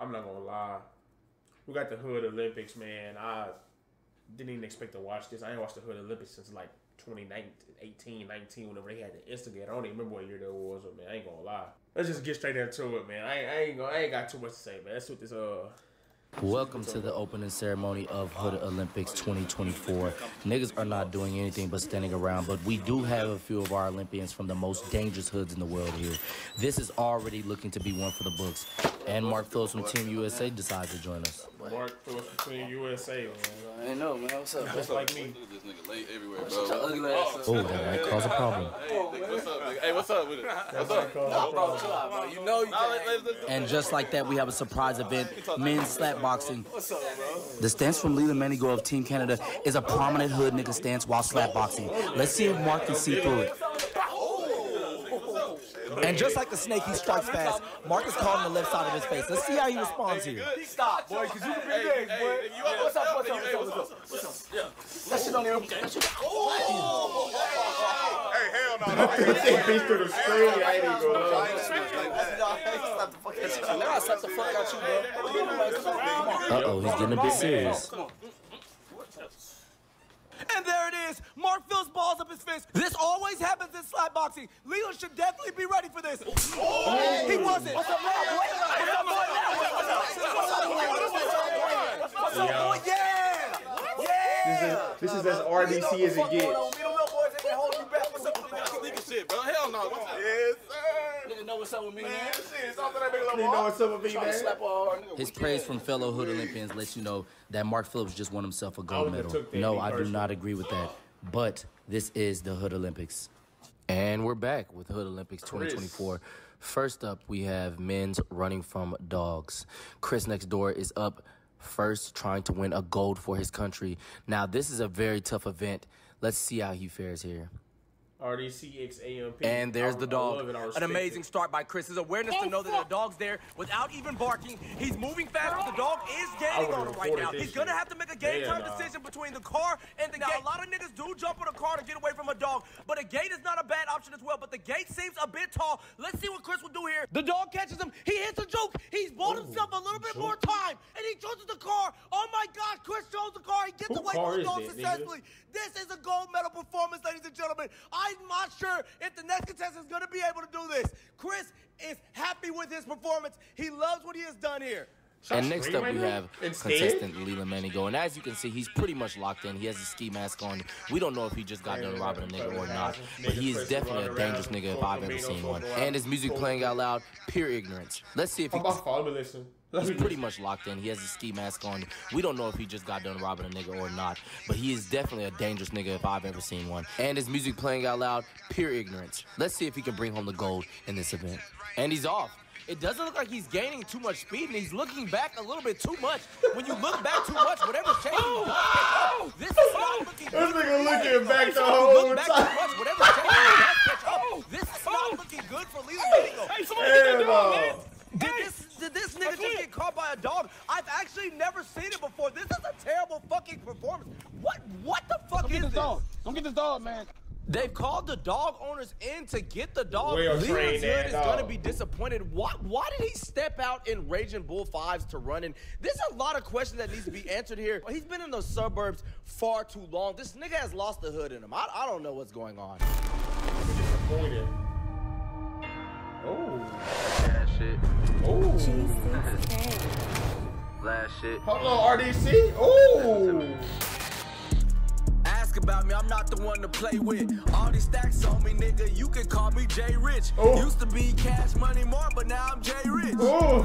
I'm not gonna lie. We got the Hood Olympics, man. I didn't even expect to watch this. I ain't watched the Hood Olympics since like 2019, 18, 19, whenever they had the instigate. I don't even remember what year that was, but man, I ain't gonna lie. Let's just get straight into it, man. I, I ain't gonna, I ain't got too much to say, man. That's what this uh. Welcome to the opening ceremony of Hood Olympics 2024. Niggas are not doing anything but standing around, but we do have a few of our Olympians from the most dangerous hoods in the world here. This is already looking to be one for the books. And Mark Phillips from Team USA decides to join us. Mark Phillips between USA, man. I ain't know, man. What's up? Just like me. Look at this nigga late everywhere, Shut your ugly ass up. Oh, that might cause a problem. Hey, nigga, what's up, nigga? Hey, what's up with it? What's up? Nah, bro, chill out, bro. You know you can't. let- let's- let's- And just like that, we have a surprise event, men's slap boxing. What's up, bro? The stance from Leland Manigo of Team Canada is a prominent hood nigga stance while slap boxing. Let's see if Mark can see through it. And just like the snake, he strikes fast. Mark is caught on the left side of his face. Let's see how he responds here. Stop, boy, because you can be big, boy. hey, you up? What's up, what's up, what's up, what's what's up? What's up? Yeah. That shit don't even. Hey, hell no. That Take beats through the screen. I ain't even gonna lie. Slap the fuck out you. Now I slap the fuck out you, bro. Uh oh, he's getting a bit serious. And there it is. Mark Phil's balls up his fist. This always happens in slap boxing. Leland should definitely be ready for this. He wasn't. What's up, What's up, boy? Yeah. Yeah. This is as RDC as it gets. nigga shit, bro. Hell no. What's up? Yes, sir. Nigga know what's up with me, man. Shit, something that nigga You know what's up with me, Trying to man? slap all hard, nigga. His praise from fellow Hood Olympians lets you know that Mark Phillips just won himself a gold medal. No, I do not agree with that. But this is the Hood Olympics. And we're back with Hood Olympics 2024. First up, we have men's running from dogs. Chris Next Door is up first, trying to win a gold for his country. Now, this is a very tough event. Let's see how he fares here. RDCXAMP. And there's I- the I dog. love it. I An amazing it. start by Chris. His awareness to know that the dog's there without even barking. He's moving fast, but the dog is gaining on him right now. He's gonna have to make a game Hell time nah. decision between the car and the gate. A lot of niggas do jump on a car to get away from a dog, but a gate is not a bad option as well. But the gate seems a bit tall. Let's see what Chris will do here. The dog catches him. He hits a juke. He's bought oh, himself a little bit more time, and he chooses the car. Oh my God, Chris chose the car. He gets Who away from the is dog that, nigga? successfully. This is a gold medal performance, ladies and gentlemen. I'm not sure if the next contestant is going to be able to do this. Chris is happy with his performance. He loves what he has done here. And next up, we have instead? contestant Leland Manigo. And as you can see, he's pretty much locked in. He has a ski mask on. We don't know if he just got done robbing a nigga or not. But he is definitely a dangerous nigga if I've ever seen one. And his music playing out loud, pure ignorance. Let's see if he. I'm about to follow me. Listen. He's pretty much locked in. He has a ski mask on. We don't know if he just got done robbing a nigga or not, but he is definitely a dangerous nigga if I've ever seen one. And his music playing out loud, pure ignorance. Let's see if he can bring home the gold in this event. And he's off. It doesn't look like he's gaining too much speed, and he's looking back a little bit too much. When you look back too much, whatever's changing, he does. This is not looking good. This nigga looking back the whole look back time. too much, whatever's changing, he catch up. This is not looking good for Leland Manigo. Hell no. Did this did this nigga just get caught by a dog? I've actually never seen it before. This is a terrible fucking performance. What what the fuck Don't is get this this? dog. Don't get this dog, man. They've called the dog owners in to get the dog. Well Leland's trained, Hood that is dog. gonna be disappointed. Why why did he step out in Raging Bull fives to run in? There's a lot of questions that needs to be answered here. He's been in the suburbs far too long. This nigga has lost the hood in him. I, I don't know what's going on. Disappointed. Oh. That shit. Oh. Last shit. Hold on, RDC. Oh. Ask about me, I'm not the one to play with. All these stacks on me, nigga, you can call me Jay Rich. Oh. Used to be cash money more, but now I'm Jay Rich. Oh.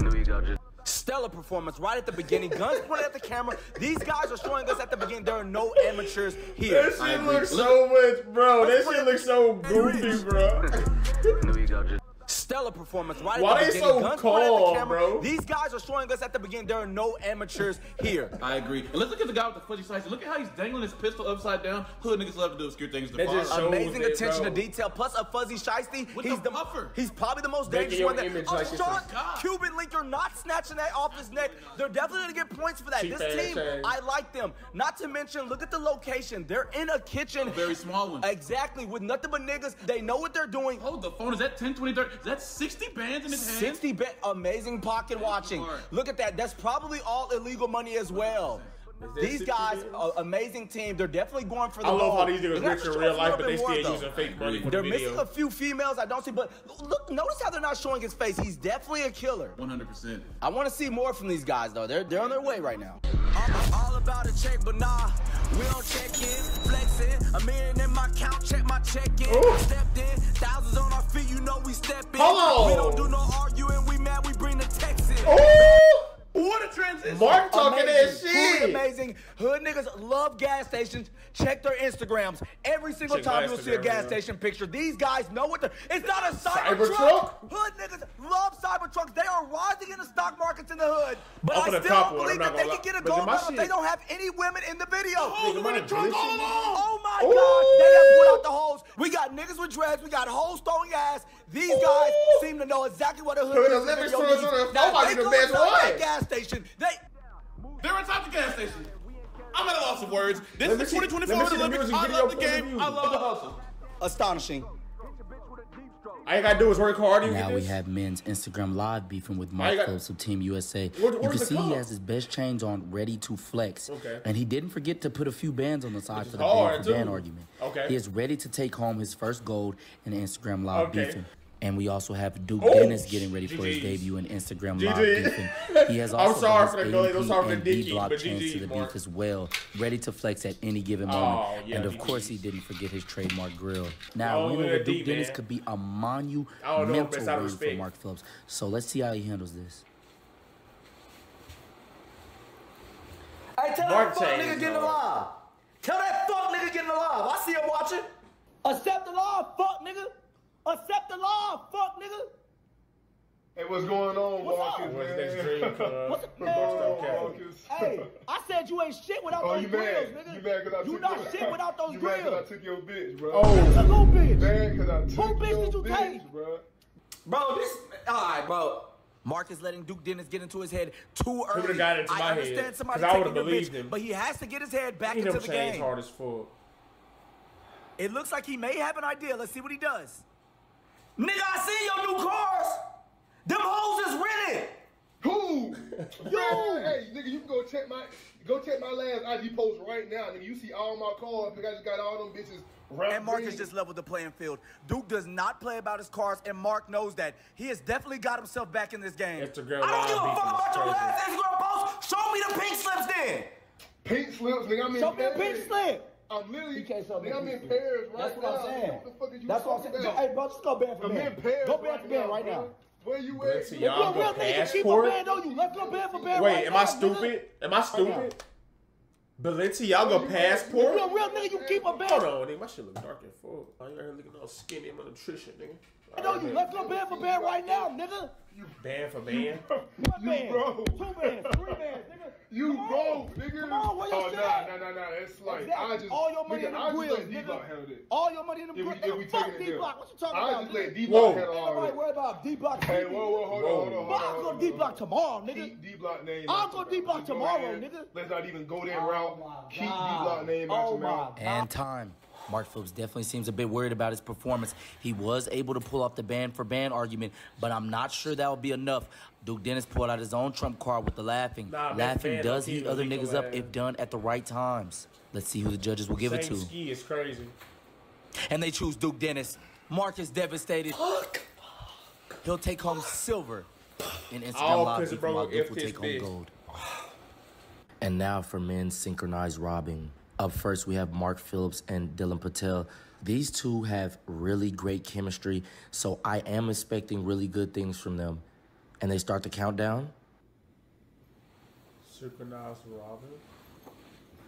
Knew you go just. Stellar performance right at the beginning. Guns pointed at the camera. These guys are showing us at the beginning there are no amateurs here. That shit looks so much, bro. That shit looks so goofy, bro. Stellar performance right Why at the they beginning. so Guns pointed at the calm, camera. bro? These guys are showing us at the beginning there are no amateurs here. I agree. And let's look at the guy with the fuzzy sights. Look at how he's dangling his pistol upside down. Hood niggas love to do obscure things to That fire. just shows Amazing it, attention bro. to detail, plus a fuzzy shiesty. With he's the puffer. He's probably the most dangerous one. That, image a like it's short. Cuban Lincoln you're not snatching that off his neck, they're definitely gonna get points for that. Cheap this ass team, chain. I like them. Not to mention, look at the location. They're in a kitchen. A very small one. Exactly, with nothing but niggas. They know what they're doing. Hold the phone. Is that 10, 20, 30? Is that 60 bands in his hand? 60 bet amazing pocket watching. Look at that. That's probably all illegal money as well. That These guys, bands? uh, amazing team. They're definitely going for the I love gold. how these niggas And that's rich in real life, but they in war, still though. using fake money for They're the missing video. a few females I don't see, but look, notice how they're not showing his face. He's definitely a killer. 100%. I want to see more from these guys though. They're they're on their way right now. I'm all about a check, but nah, we don't check in, flexing. A million in my account, check my check in. Ooh. Stepped in, thousands on our feet, you know we step in. Hold We don't do no arguing, we mad, we bring the text in. Ooh! What a. Mark talking that Amazing. Truly shit. amazing. Hood niggas love gas stations. Check their Instagrams. Every single Check time you'll see a gas yeah. station picture. These guys know what the. It's not a cyber, Cybertruck? truck. Hood niggas love cyber trucks. They are rising in the stock markets in the hood. But I still don't believe that they can get a gold medal if they don't have any women in the video. Nigga, my glitzy. Oh my Ooh. gosh, they have put out the holes. We got niggas with dreads. We got holes throwing ass. These guys Ooh. seem to know exactly what a hood is. Olympics Video for us needs. on the- Now, they the go best inside that gas station. They They're inside the gas station. I'm at a loss of words. This is the 2024 let me see the Olympics. I love the game. I love the hustle. astonishing. All you gotta do is work hard. You Now we have men's Instagram live beefing with I Mark Phillips of Team USA. Where- you can see he has his best chains on, ready to flex. Okay. And he didn't forget to put a few bands on the side for the band for band argument. Okay. He is ready to take home his first gold in Instagram live Okay. beefing. And we also have Duke Oh, Dennis getting ready for his debut in Instagram GG. live beefing. He has I'm also sorry got for the noise. I'm sorry for the and D-block chance to the beef as well, ready to flex at any given Oh, moment. yeah, and of GGs. course, he didn't forget his trademark grill. Now, Oh, winning look with Duke D, Dennis man. could be a don't know, monumental best out of win for. Mark Phillips. So let's see how he handles this. Hey, tell Mark that fuck nigga is getting hard. alive. Tell that fuck nigga getting alive. I see him watching. Accept the law, fuck nigga. Accept the law, fuck nigga. Hey, what's going on, What's? Marcus? What's man? next dream, cuz? What's up, What's going on, man? Hey, I said you ain't shit without Oh, those you grills, mad? nigga. You mad because I You took not your, shit without those you mad 'cause grills. I took your bitch, bro. Oh. It's a little bitch. Mad because I took bitch your did you bitch, take? bro. Bro, this. All right, bro. Mark is letting Duke Dennis get into his head too early. would've got into I my head, understand somebody 'cause I would've taking your believed bitch, him. but he has to get his head back He into them the chains game. hard as fuck. It looks like he may have an idea. Let's see what he does. Nigga, I see your new cars. Them hoes is rented. Who? Yo! Hey, nigga, you can go check my go check my last IG post right now, nigga. You see all my cars. Nigga, I just got all them bitches. wrapped And Mark has just leveled the playing field. Duke does not play about his cars, and Mark knows that. He has definitely got himself back in this game. Instagram I don't give a fuck about is your last Instagram post. Show me the pink slips then. pink slips, nigga. I'm in Show me the pink slip. I'm literally, can't show me nigga, I'm in pink slip. Paris right That's what now. I'm saying. What the fuck are you That's what I'm talking saying. about? Hey, bro, just go band for I'm in Paris Go band right for band now, right bro. now. Where you at? If you're a real nigga, you keep a passport? band on you. Let's go for band Wait, right am now, I nigga. stupid? Am I stupid? Balenciaga If passport? you're a real nigga, you keep a band. Hold on, nigga. My shit look dark and full. I ain't here looking all skinny I'm and malnutrition, nigga. I know you. Let's go band for band right now, nigga. You Band for band. One You band, broke. two bands, three bands, nigga. You Come on. nigga. Come on, where your oh, shit nah, at? nah, nah, nah. It's like Exactly. I just All your money nigga, in the I just grills, let nigga. It. All your money in them If we, if we Fuck it D Block. What you talking I about? just nigga? let D-Block handle all nobody of it. worried about D Block. Hey, whoa, whoa, hold on, hold on, hold on. I'm hold gonna on, D Block tomorrow, nigga. Keep D-Block name. I'm out gonna your D-Block mouth. Just go tomorrow, nigga. Let's not even go that Oh route. my Keep D-Block name out Oh your my mouth. And time. Mark Phillips definitely seems a bit worried about his performance. He was able to pull off the band for band argument, but I'm not sure that will be enough. Duke Dennis pulled out his own trump card with the laughing. Nah, laughing does heat other niggas up if done at the right times. Let's see who the judges will give it to. ski is crazy. And they choose Duke Dennis. Mark is devastated. He'll take home silver in Instagram All Live Bro, Duke will take home bitch. gold. And now for men's synchronized robbing. Up first, we have Mark Phillips and Dylan Patel. These two have really great chemistry, so I am expecting really good things from them. And they start the countdown. Synchronized Robin.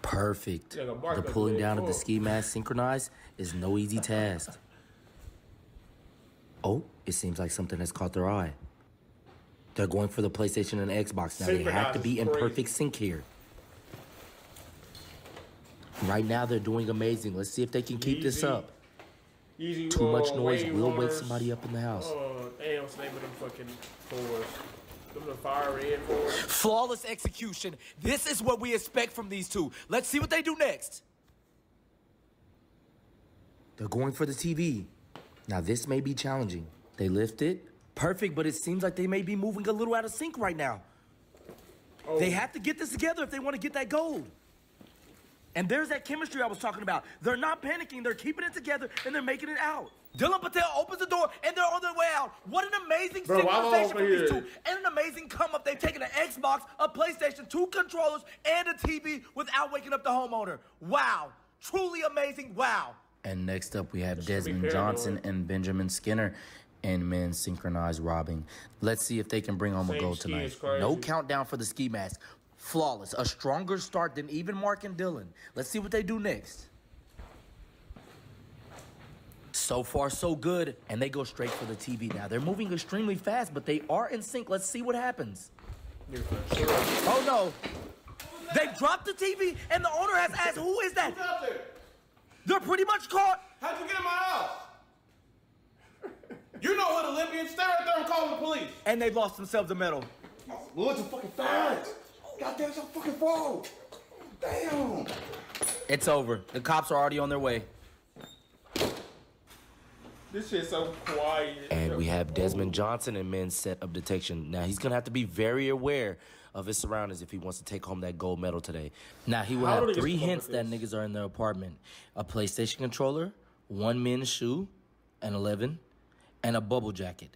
Perfect. Yeah, The pulling down of the ski mask synchronized is no easy task. Oh, it seems like something has caught their eye. They're going for the PlayStation and Xbox. Now they have to be in perfect sync here. Right now they're doing amazing. Let's see if they can keep this up. Easy. Too much noise Wayne will wake somebody up in the house. Uh, damn, what's the name of them fucking fours? Them the fire red for. Flawless execution. This is what we expect from these two. Let's see what they do next. They're going for the TV. Now, this may be challenging. They lift it. Perfect, but it seems like they may be moving a little out of sync right now. Oh, They have to get this together if they want to get that gold. And there's that chemistry I was talking about. They're not panicking, they're keeping it together, and they're making it out. Dylan Patel opens the door, and they're on their way out. What an amazing Bro, why am I synchronization over from these two. And an amazing come up. They've taken an Xbox, a PlayStation, two controllers, and a TV without waking up the homeowner. Wow. Truly amazing. Wow. And next up, we have Desmond. Johnson and Benjamin Skinner in men synchronized robbing. Let's see if they can bring home a Same gold ski tonight. No countdown for the ski mask. Flawless. A stronger start than even Mark and Dylan. Let's see what they do next. So far, so good. And they go straight for the TV now. They're moving extremely fast, but they are in sync. Let's see what happens. Oh no. They dropped the TV, and the owner has asked, Who is that? out there? They're pretty much caught. How'd you get in my house? You know what, the Olympian? Stay right there and call the police. And they've lost themselves a medal. Well, it's a fucking fact. Goddamn, it's your fucking fault. Damn. It's over. The cops are already on their way. This shit's so quiet. And we have Desmond Johnson in men's setup detection. Now he's gonna have to be very aware of his surroundings if he wants to take home that gold medal today. Now he will How have three hints that niggas are in their apartment: a PlayStation controller, one men's shoe, an eleven, and a bubble jacket.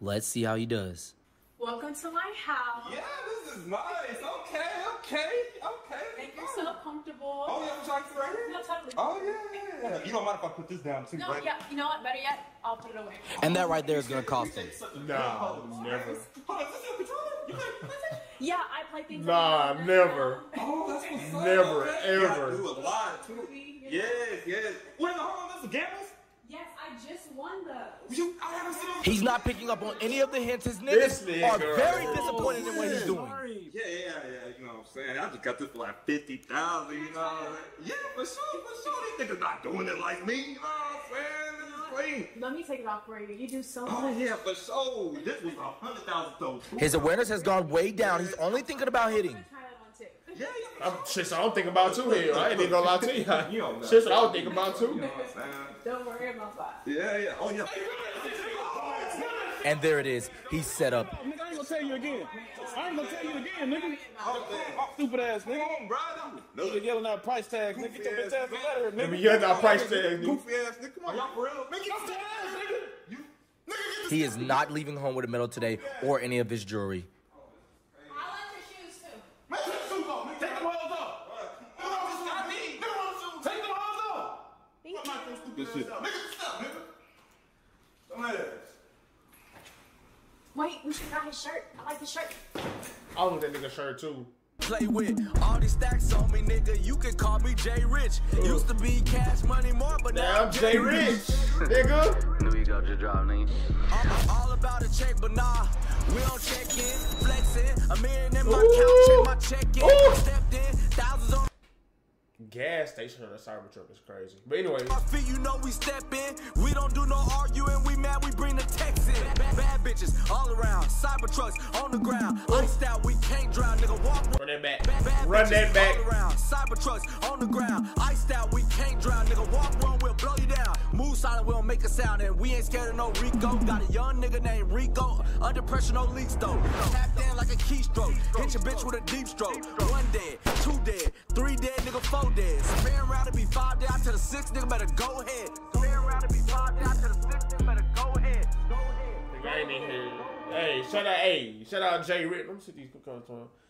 Let's see how he does. Welcome to my house. Yeah, this is nice. Okay, okay, okay. Make yourself comfortable. Oh, yeah, I'm trying to right here. No, totally. Oh, yeah, yeah, yeah. You don't mind if I put this down too, No, right? yeah, you know what? Better yet, I'll put it away. And that right there is gonna cost him. No, never. Hold on, is this your controller? You play PlayStation? Yeah, I play things. Nah, never. Oh, that's what's up. Never, ever. Yeah, I do a lot, too. Yes, yes. Wait, no, hold on, this is gamblers? Yes, I just won those. You, I haven't seen them. He's not picking up on any of the hints. His niggas nigga are very here. disappointed in what he's doing. Yeah, yeah, yeah, you know what I'm saying? I just got this for like 50000 you know what I'm saying? Yeah, for sure, for sure. These niggas not doing it like me, you know what I'm saying? This is clean. Let me take it off for you. You do so much. Oh, much. yeah, for sure. This was a 100000 though. His awareness has gone way down. He's only thinking about hitting. I'm gonna try that one too. Yeah, yeah. I'm, shit, so I don't think about too here. I ain't even gonna lie to you. You don't know. Shit, so I don't think about too. You know what I'm saying? Don't worry about that. Yeah, yeah. Oh, yeah. And there it is. He's set up. Nigga, I ain't gonna tell you again. I ain't gonna tell you again, nigga. Oh, Stupid ass nigga. Come on, brother. Nigga yelling out price tags, nigga. Get your bitch ass out of here, Let nigga. me get that price tag. nigga. Goofy ass nigga. Come on, y'all for real? Man, get Stupid ass nigga. You, nigga, get this. He is not leaving home with a medal today or any of his jewelry. I like your shoes too. Man, take the shoes off, nigga. Take them hoes off. Nigga, what the fuck I need? Nigga, what the shoes? Take them hoes off. Thank Fuck you. my stupid shit. Nigga, stop, nigga. Come here. Wait, we should try his shirt. I like the shirt. I want that nigga shirt too. Play with all these stacks on me, nigga. You can call me Jay Rich. Used to be cash money more, but now Now I'm Jay Rich, nigga. New ego just dropped, nigga. I'm all about a check, but nah, we don't check in, flexing. A million in my Ooh. couch, check my check in. Ooh. Stepped in, thousands on Gas station on a Cybertruck is crazy. But anyway, my feet, you know we step in. We don't do no arguing, we mad, we bring the text in. Bad, bad bitches all around, cyber trucks on the ground. Iced out, we can't drown, nigga. Walk run that back. Bad, bad Run that back. All around, cyber trucks on the ground. Iced out, we can't drown, nigga. Walk run, we'll blow you down. Move silent, we don't make a sound, and we ain't scared of no Rico. Got a young nigga named Rico. Under pressure, no leaks though. Tapped in like a keystroke. Hit your bitch with a deep stroke. One dead, two dead, three dead, nigga, four dead. Spin around to be five dead, out to the six, nigga, better go ahead. Spin around to be five dead, out to the six, nigga, better go ahead. Go ahead. Nigga, I ain't in here. Hey, shout out, hey, shout out Jay Rich. Let me see these comments on.